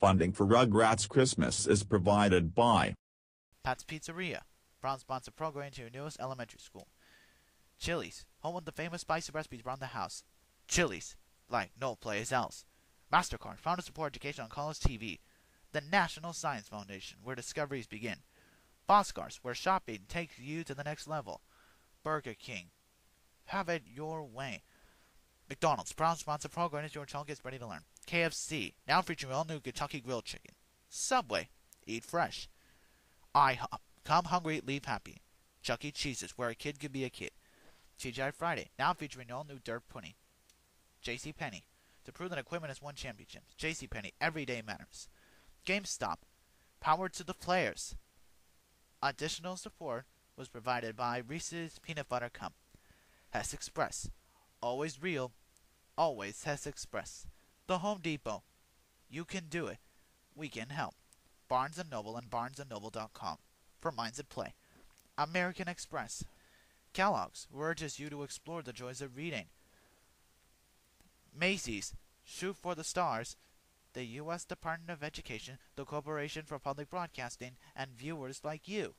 Funding for Rugrats Christmas is provided by Pat's Pizzeria, proud sponsor program to your newest elementary school. Chili's, home of the famous spicy recipes around the house. Chili's, like no place else. MasterCard, found to support education on college TV. The National Science Foundation, where discoveries begin. Boskars, where shopping takes you to the next level. Burger King, have it your way. McDonald's, proud sponsor program as your child gets ready to learn. KFC, now featuring all new Kentucky Grilled Chicken. Subway, eat fresh. IHOP, come hungry, leave happy. Chuck E. Cheese's, where a kid can be a kid. TGI Friday, now featuring all new dirt pudding. J.C. Penney, to prove that equipment has won championships. J.C. Penney, every day matters. GameStop, power to the players. Additional support was provided by Reese's Peanut Butter Cup. Hess Express, always real, always Hess Express. The Home Depot, you can do it. We can help. Barnes & Noble and barnesandnoble.com for Minds at Play. American Express, Kellogg's urges you to explore the joys of reading. Macy's, Shoot for the Stars, the U.S. Department of Education, the Corporation for Public Broadcasting, and viewers like you.